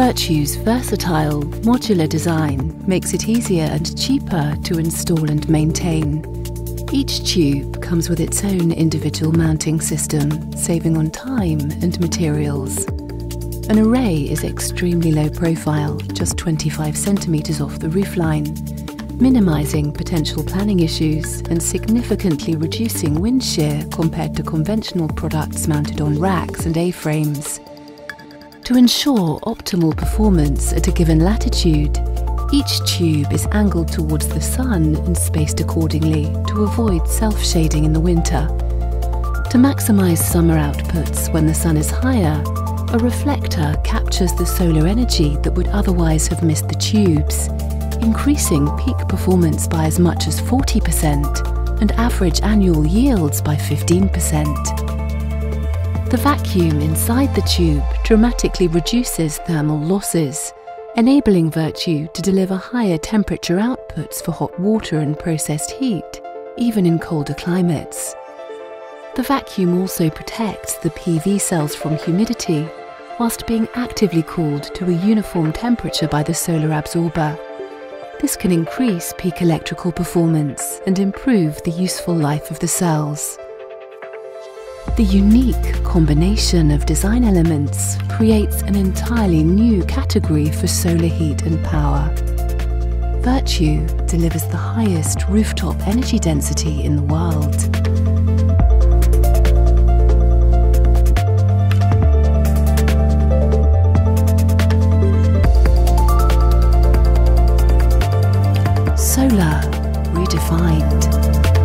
Virtu's versatile, modular design makes it easier and cheaper to install and maintain. Each tube comes with its own individual mounting system, saving on time and materials. An array is extremely low profile, just 25 centimetres off the roofline, minimising potential planning issues and significantly reducing wind shear compared to conventional products mounted on racks and A-frames. To ensure optimal performance at a given latitude, each tube is angled towards the sun and spaced accordingly to avoid self-shading in the winter. To maximise summer outputs when the sun is higher, a reflector captures the solar energy that would otherwise have missed the tubes, increasing peak performance by as much as 40% and average annual yields by 15%. The vacuum inside the tube dramatically reduces thermal losses, enabling Virtu to deliver higher temperature outputs for hot water and processed heat, even in colder climates. The vacuum also protects the PV cells from humidity whilst being actively cooled to a uniform temperature by the solar absorber. This can increase peak electrical performance and improve the useful life of the cells. The unique combination of design elements creates an entirely new category for solar heat and power. Virtu delivers the highest rooftop energy density in the world. Solar Redefined.